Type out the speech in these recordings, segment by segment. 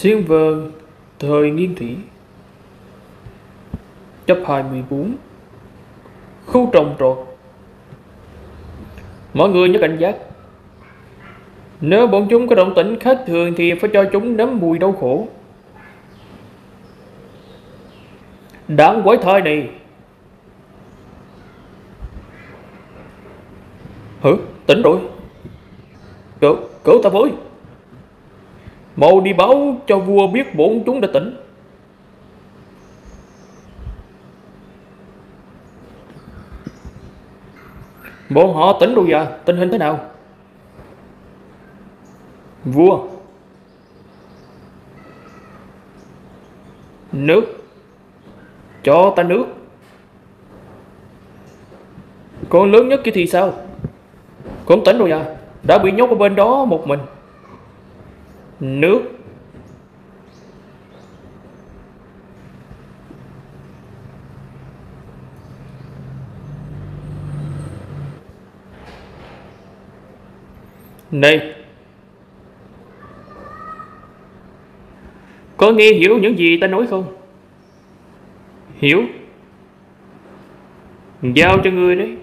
Xuyên vần thời nghiên thủy Chấp 24 Khu trồng trọt. Mọi người nhớ cảnh giác. Nếu bọn chúng có động tĩnh khác thường Thì phải cho chúng nếm mùi đau khổ. Đáng quái thai này. Hử? Tỉnh rồi. Cậu, cậu ta với Mau đi báo cho vua biết bổn chúng đã tỉnh. Bọn họ tỉnh rồi à? Tình hình thế nào? Vua. Nước. Cho ta nước. Con lớn nhất kia thì sao? Cũng tỉnh rồi à? Đã bị nhốt ở bên đó một mình. Nước. Này. Có nghe hiểu những gì ta nói không? Hiểu. Giao cho ngươi đấy.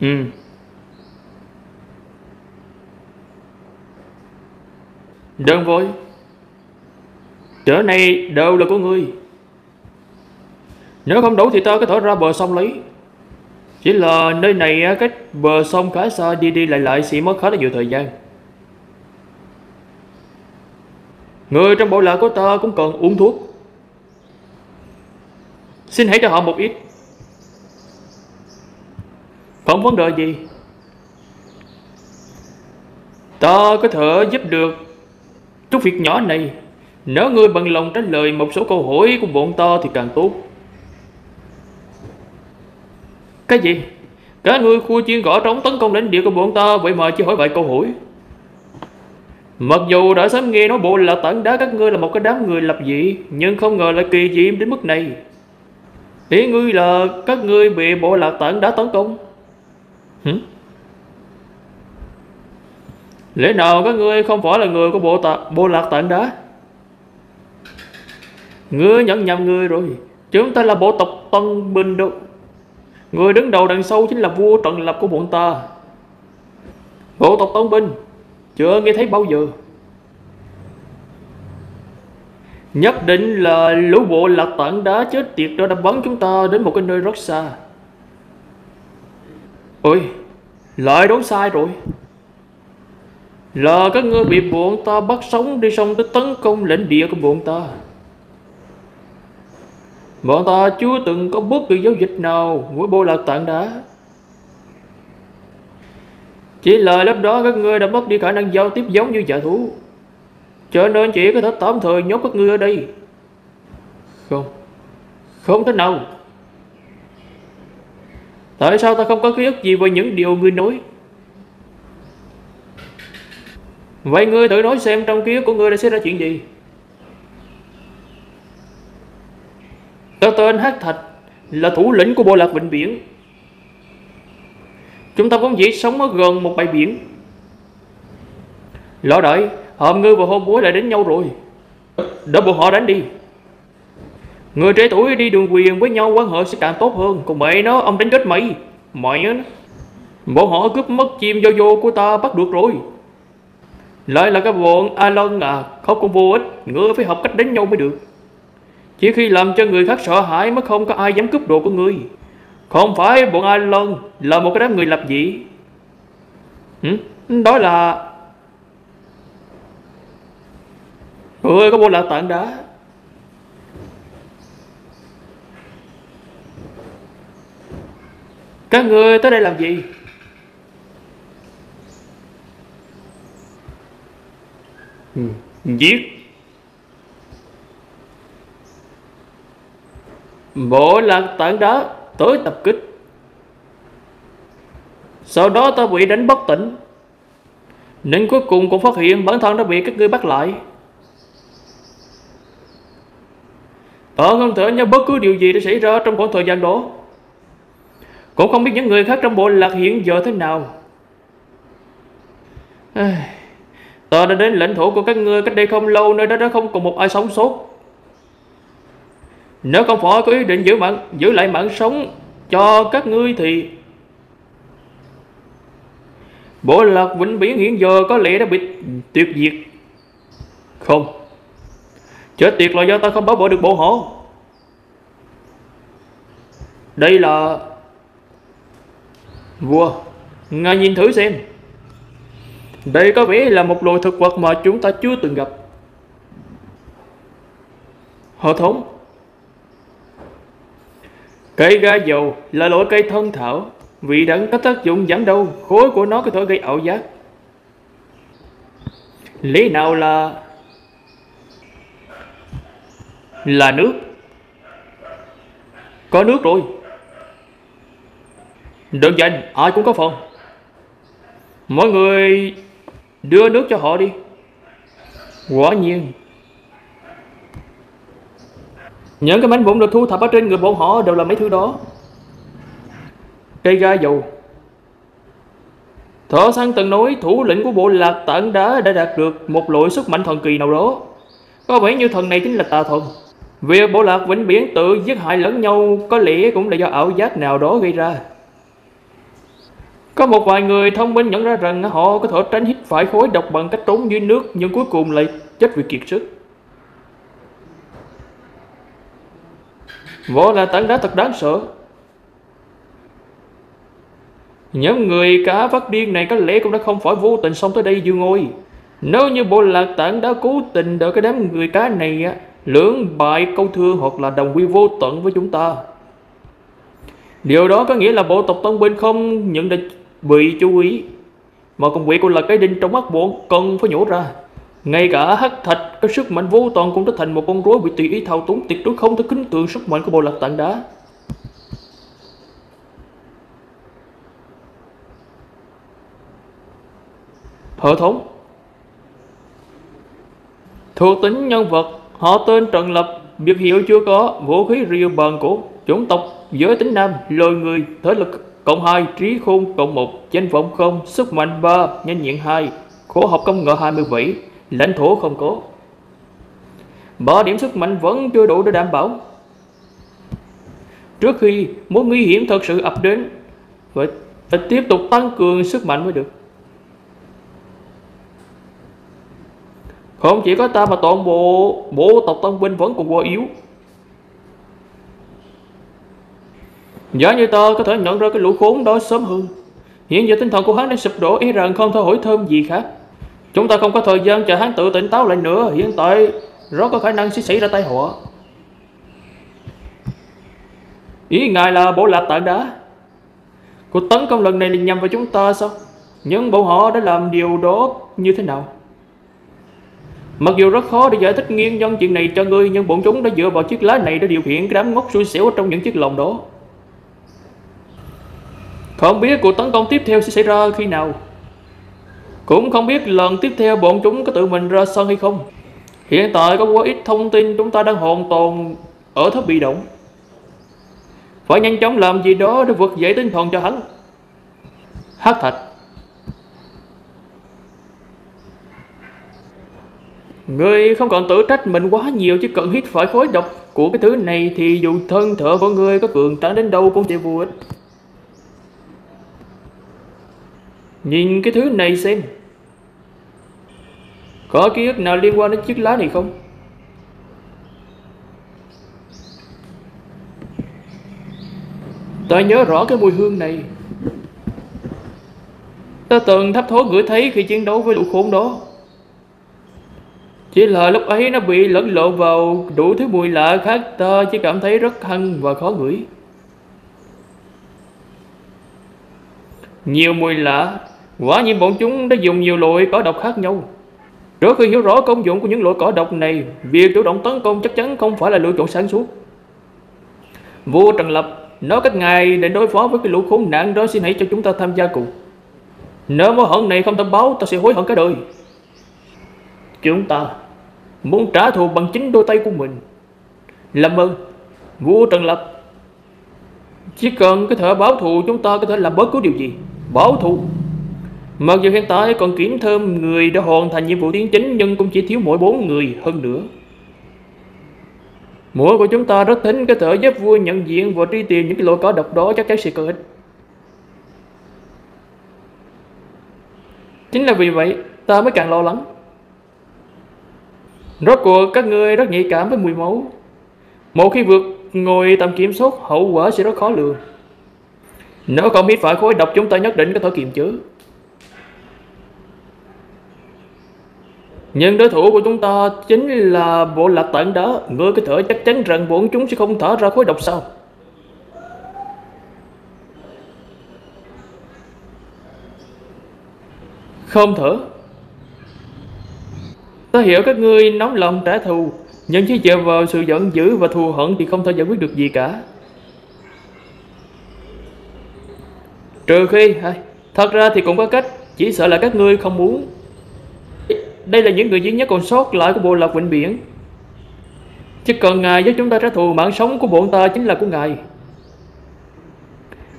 Ừ. Đơn vội Trở này đều là của ngươi Nếu không đủ thì ta có thể ra bờ sông lấy. Chỉ là nơi này cách bờ sông khá xa, Đi đi lại lại sẽ mất khá là nhiều thời gian. Người trong bộ lạc của ta cũng cần uống thuốc. Xin hãy cho họ một ít. Không vấn đề gì. Ta có thể giúp được Chút việc nhỏ này Nếu ngươi bằng lòng trả lời một số câu hỏi của bọn ta thì càng tốt Cái gì? Cả ngươi khu chiên gõ trống tấn công lãnh địa của bọn ta Vậy mà chỉ hỏi vài câu hỏi Mặc dù đã sớm nghe nói bộ là tận đá các ngươi là một cái đám người lập dị, Nhưng không ngờ lại kỳ dị đến mức này Ý ngươi là các ngươi bị bộ lạc tận đá tấn công Hử? Lẽ nào các ngươi không phải là người của bộ, tạ, bộ lạc tận đá? Ngươi nhận nhầm người rồi. Chúng ta là bộ tộc Tân Bình đâu Người đứng đầu đằng sau chính là vua trận lập của bọn ta. Bộ tộc Tân Bình Chưa nghe thấy bao giờ. Nhất định là lũ bộ lạc tận đá chết tiệt đó đã bắn chúng ta đến một cái nơi rất xa. Ôi Lại đón sai rồi. Là các ngươi bị bọn ta bắt sống đi xong tới tấn công lãnh địa của bọn ta. Bọn ta chưa từng có bất kỳ giao dịch nào với bộ lạc tạng đá. Chỉ là lúc đó các ngươi đã mất đi khả năng giao tiếp giống như giả thú. Cho nên chỉ có thể tạm thời nhốt các ngươi ở đây. Không. Không thể nào. Tại sao ta không có ký ức gì về những điều ngươi nói? Vậy ngươi tự nói xem trong ký ức của ngươi đã xảy ra chuyện gì? Ta tên Hát Thạch là thủ lĩnh của bộ lạc Vịnh Biển. Chúng ta vốn dĩ sống ở gần một bãi biển. Lỡ đợi Hôm ngươi và hôm búa lại đến nhau rồi. Đỡ bọn họ đánh đi. Người trẻ tuổi đi đường quyền với nhau quan hệ sẽ càng tốt hơn. Còn mẹ nó, ông đánh chết mày. Mẹ nó. Bọn họ cướp mất chim do vô của ta bắt được rồi. Lại là cái bọn A Lân à Không cũng vô ích Ngươi phải học cách đánh nhau mới được. Chỉ khi làm cho người khác sợ hãi mới không có ai dám cướp đồ của ngươi. Không phải bọn a lân Là một cái đám người lập dị. Ừ? Đó là Người có bộ lạc tảng đá. Các người tới đây làm gì? Ừ. Ừ. Giết Bộ lạc tảng đá tới tập kích. Sau đó ta bị đánh bất tỉnh. Nên cuối cùng cũng phát hiện bản thân đã bị các ngươi bắt lại. Ta không thể nhớ bất cứ điều gì đã xảy ra trong khoảng thời gian đó. Cũng không biết những người khác trong bộ lạc hiện giờ thế nào. Ta đã đến lãnh thổ của các ngươi cách đây không lâu nơi đó đã không còn một ai sống sót. Nếu không phải có ý định giữ mạng, giữ lại mạng sống cho các ngươi thì Bộ lạc vĩnh viễn hiện giờ có lẽ đã bị tuyệt diệt. Không. Chết tiệt là do ta không bảo vệ được bộ họ Đây là Vua. Ngài nhìn thử xem. Đây có vẻ là một loài thực vật mà chúng ta chưa từng gặp. Hệ thống. Cây ga dầu là loại cây thân thảo, Vị đắng có tác dụng giảm đau Khối của nó có thể gây ảo giác. Lý nào là? Là nước. Có nước rồi. Đơn dành Ai cũng có phần. Mọi người Đưa nước cho họ đi Quả nhiên Những cái mảnh vụn được thu thập ở trên người bọn họ Đều là mấy thứ đó cây ga dầu Thợ săn từng nói thủ lĩnh của bộ lạc tảng đá đã đạt được một loại sức mạnh thần kỳ nào đó. Có vẻ như thần này chính là tà thần. Việc bộ lạc vĩnh viễn tự giết hại lẫn nhau có lẽ cũng là do ảo giác nào đó gây ra. Có một vài người thông minh nhận ra rằng họ có thể tránh hít phải khối độc bằng cách trốn dưới nước, nhưng cuối cùng lại chết vì kiệt sức. Võ là tảng đá thật đáng sợ. Nhóm người cá phát điên này có lẽ cũng đã không phải vô tình xong tới đây dương ngôi Nếu như bộ lạc tảng đã cố tình đợi cái đám người cá này á, Lưỡng bại câu thương hoặc là đồng quy vô tận với chúng ta Điều đó có nghĩa là bộ tộc Tân Binh không nhận được bị chú ý, Mà công việc của là cái đinh trong mắt bộ cần phải nhổ ra. Ngay cả hắc thạch có sức mạnh vô toàn cũng trở thành một con rối bị tùy ý thao túng tuyệt đối không thể kính tượng sức mạnh của bộ lạc tảng đá. Hệ thống. Thuộc tính nhân vật, Họ tên Trần Lập, Biệt hiệu chưa có, Vũ khí rìu bàn cổ, Chủng tộc, Giới tính nam, Loài người, thế lực. Cộng 2 Trí khôn Cộng 1 Danh vọng không Sức mạnh 3 Nhanh nhẹn 2 Khổ học công nghệ 27 Lãnh thổ không có. Ba điểm sức mạnh vẫn chưa đủ để đảm bảo. Trước khi mối nguy hiểm thật sự ập đến Phải, phải tiếp tục tăng cường sức mạnh mới được. Không chỉ có ta mà toàn bộ bộ tộc Tân Binh vẫn còn quá yếu. Giả như ta có thể nhận ra cái lũ khốn đó sớm hơn. Hiện giờ tinh thần của hắn đã sụp đổ, ý rằng không thể hỏi thơm gì khác. Chúng ta không có thời gian chờ hắn tự tỉnh táo lại nữa. Hiện tại, rất có khả năng sẽ xảy ra tai họa. Ý ngài là bộ lạc tảng đá. Cuộc tấn công lần này là nhằm vào chúng ta sao? Nhưng bộ họ đã làm điều đó như thế nào? Mặc dù rất khó để giải thích nguyên nhân chuyện này cho ngươi, Nhưng bọn chúng đã dựa vào chiếc lá này để điều khiển cái đám ngốc xui xẻo trong những chiếc lồng đó. Không biết cuộc tấn công tiếp theo sẽ xảy ra khi nào. Cũng không biết lần tiếp theo bọn chúng có tự mình ra sân hay không. Hiện tại có quá ít thông tin chúng ta đang hoàn toàn ở thế bị động. Phải nhanh chóng làm gì đó để vực dậy tinh thần cho hắn. Hát thạch. Ngươi không còn tự trách mình quá nhiều Chỉ cần hít phải khối độc của cái thứ này Thì dù thân thở của ngươi có cường tráng đến đâu cũng sẽ vô ích. Nhìn cái thứ này xem Có ký ức nào liên quan đến chiếc lá này không? Ta nhớ rõ cái mùi hương này Ta từng thấp thố ngửi thấy khi chiến đấu với lũ khốn đó chỉ là lúc ấy nó bị lẫn lộn vào đủ thứ mùi lạ khác ta chỉ cảm thấy rất hăng và khó ngửi. Nhiều mùi lạ, quả nhiên bọn chúng đã dùng nhiều loại cỏ độc khác nhau. Trước khi hiểu rõ công dụng của những loại cỏ độc này, việc chủ động tấn công chắc chắn không phải là lựa chọn sáng suốt. Vua Trần Lập nói cách ngài để đối phó với cái lũ khốn nạn đó xin hãy cho chúng ta tham gia cùng. Nếu mối hận này không thông báo, ta sẽ hối hận cả đời. Chúng ta muốn trả thù bằng chính đôi tay của mình. Làm ơn, vua Trần Lập. Chỉ cần có thể báo thù chúng ta có thể làm bất cứ điều gì. Báo thù. Mặc dù hiện tại còn kiếm thêm người đã hoàn thành nhiệm vụ tiến chính, nhưng cũng chỉ thiếu mỗi bốn người, hơn nữa. Mũi của chúng ta rất thính có thể giúp vua nhận diện và truy tìm những cái lỗi có độc đó chắc chắn sẽ có ích. Chính là vì vậy, ta mới càng lo lắng. Rốt cuộc, các ngươi rất nhạy cảm với mùi máu. Một khi vượt ngồi tầm kiểm soát, hậu quả sẽ rất khó lường. Nếu không hít phải khối độc, chúng ta nhất định có thể kiềm chế. Nhưng đối thủ của chúng ta chính là bộ lạc tận đó Ngươi có thể chắc chắn rằng bọn chúng sẽ không thở ra khối độc sao? Không thở. Ta hiểu các ngươi nóng lòng trả thù, Nhưng chỉ dựa vào sự giận dữ và thù hận Thì không thể giải quyết được gì cả. Trừ khi Thật ra thì cũng có cách, Chỉ sợ là các ngươi không muốn đây là những người duy nhất còn sót lại của bộ lạc Vịnh Biển. Chỉ cần Ngài giúp chúng ta trả thù, mạng sống của bọn ta chính là của Ngài.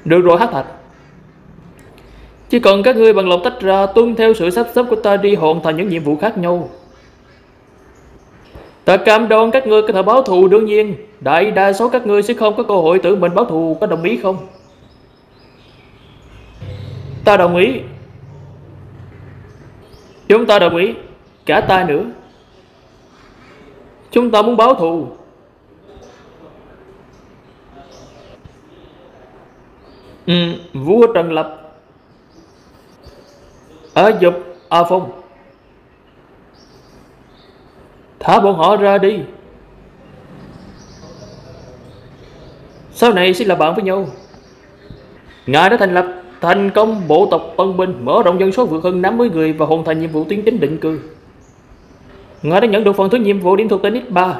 Được rồi hát thạch. Chỉ cần các ngươi bằng lòng tách ra, tuân theo sự sắp xếp của ta đi, hoàn thành những nhiệm vụ khác nhau. Ta cam đoan các ngươi có thể báo thù, đương nhiên. Đại đa số các ngươi sẽ không có cơ hội tự mình báo thù, Có đồng ý không? Ta đồng ý. Chúng ta đồng ý. Cả ta nữa. Chúng ta muốn báo thù. Ừ, Vua Trần Lập. Ở dục A Phong. Thả bọn họ ra đi. Sau này sẽ là bạn với nhau. Ngài đã thành lập thành công bộ tộc Tân Binh Mở rộng dân số vượt hơn 50 người Và hoàn thành nhiệm vụ tiến chính định cư. Ngài đã nhận được phần thứ nhiệm vụ điểm thuộc tính X3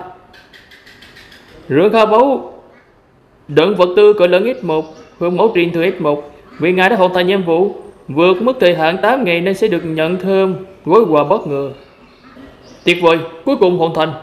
Rửa kho báu Đựng vật tư cỡ lớn X1 Hương mẫu truyền thừa X1 Vì Ngài đã hoàn thành nhiệm vụ Vượt mức thời hạn 8 ngày nên sẽ được nhận thêm gói quà bất ngờ Tuyệt vời, cuối cùng hoàn thành.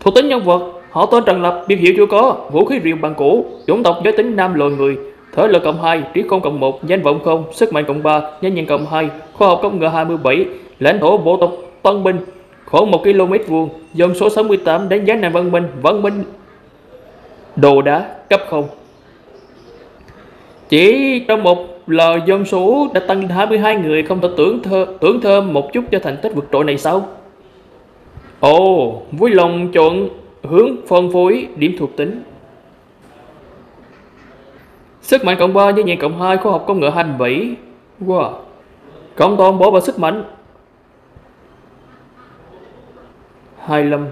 Thuộc tính nhân vật Họ tên Trần Lập, biệt hiệu chưa có Vũ khí riêng bằng cũ, Chủng tộc giới tính nam loài người. Thể lực cộng 2, trí khôn cộng 1, danh vọng không, sức mạnh cộng 3, nhanh nhẹn cộng 2, khoa học công nghệ 27, lãnh thổ bộ tộc Tân Binh, khoảng 1 km vuông, dân số 68, đánh giá nền văn minh, văn minh đồ đá cấp 0. Chỉ trong một là dân số đã tăng 22 người không thể tưởng thơ, tưởng thơm một chút cho thành tích vượt trội này sao? Ồ, vui lòng chọn hướng phân phối điểm thuộc tính. Sức mạnh cộng 3 với nhẹ cộng 2 khoa học công nghệ 27. Wow. Cộng toàn bộ và sức mạnh 25